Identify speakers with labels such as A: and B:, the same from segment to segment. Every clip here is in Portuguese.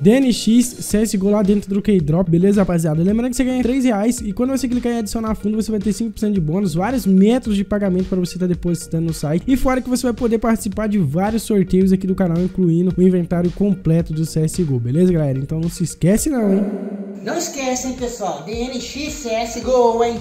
A: DNX CSGO lá dentro do Keydrop, beleza, rapaziada? Lembrando que você ganha 3 reais e quando você clicar em adicionar fundo, você vai ter 5% de bônus, vários métodos de pagamento para você estar tá depositando no site. E fora que você vai poder participar de vários sorteios aqui do canal, incluindo o inventário completo do CSGO, beleza, galera? Então não se esquece não, hein?
B: Não esquece, hein, pessoal? DNX CSGO, hein?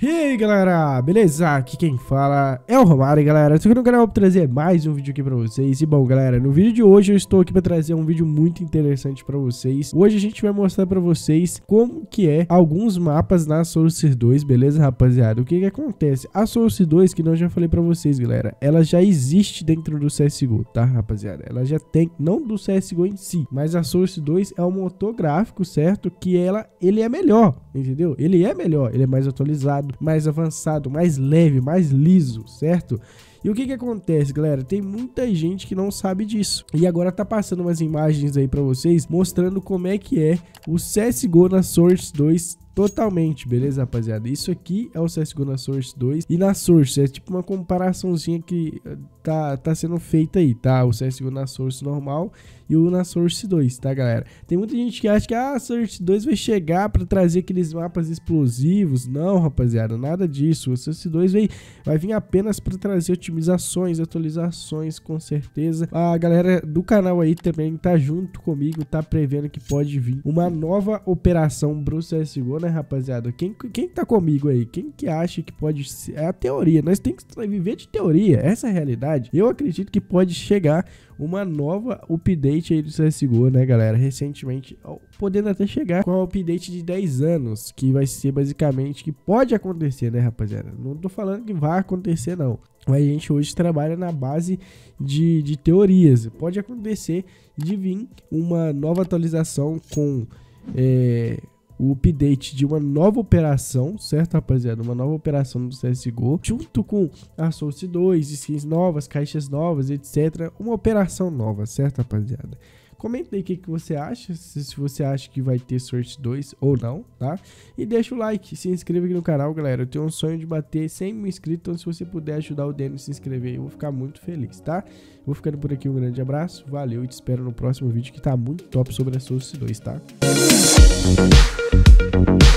A: E aí galera, beleza? Aqui quem fala é o Romário, galera. Estou aqui no canal para trazer mais um vídeo aqui para vocês. E bom, galera, no vídeo de hoje eu estou aqui para trazer um vídeo muito interessante para vocês. Hoje a gente vai mostrar para vocês como que é alguns mapas na Source 2, beleza, rapaziada? O que que acontece? A Source 2, que não já falei para vocês, galera, ela já existe dentro do CSGO, tá, rapaziada? Ela já tem, não do CSGO em si, mas a Source 2 é um motor gráfico, certo? Que ela, ele é melhor, entendeu? Ele é melhor, ele é mais atualizado mais avançado, mais leve, mais liso, certo? E o que que acontece, galera? Tem muita gente que não sabe disso. E agora tá passando umas imagens aí para vocês mostrando como é que é o CSGO na Source 2 totalmente, beleza, rapaziada? Isso aqui é o CSGO na Source 2 e na Source é tipo uma comparaçãozinha que eh, tá, tá sendo feita aí, tá? O CSGO na Source normal e o na Source 2, tá, galera? Tem muita gente que acha que ah, a Source 2 vai chegar para trazer aqueles mapas explosivos. Não, rapaziada, nada disso. O Source 2 vai, vai vir apenas para trazer otimizações, atualizações, com certeza. A galera do canal aí também tá junto comigo, tá prevendo que pode vir uma nova operação pro CSGO, né? Né, rapaziada? Quem, quem tá comigo aí? Quem que acha que pode ser? É a teoria. Nós temos que viver de teoria. Essa é a realidade. Eu acredito que pode chegar uma nova update aí do CSGO, né, galera? Recentemente, podendo até chegar com a update de 10 anos, que vai ser basicamente que pode acontecer, né, rapaziada? Não tô falando que vai acontecer, não. Mas a gente hoje trabalha na base de, de teorias. Pode acontecer de vir uma nova atualização com. É, o update de uma nova operação, certo, rapaziada? Uma nova operação do CSGO, junto com a Source 2, skins novas, caixas novas, etc. Uma operação nova, certo, rapaziada? Comenta aí o que, que você acha, se, você acha que vai ter Source 2 ou não, tá? E deixa o like, se inscreva aqui no canal, galera. Eu tenho um sonho de bater 100 mil inscritos, então se você puder ajudar o Denis a se inscrever, eu vou ficar muito feliz, tá? Vou ficando por aqui, um grande abraço, valeu e te espero no próximo vídeo que tá muito top sobre a Source 2, tá? Thank you.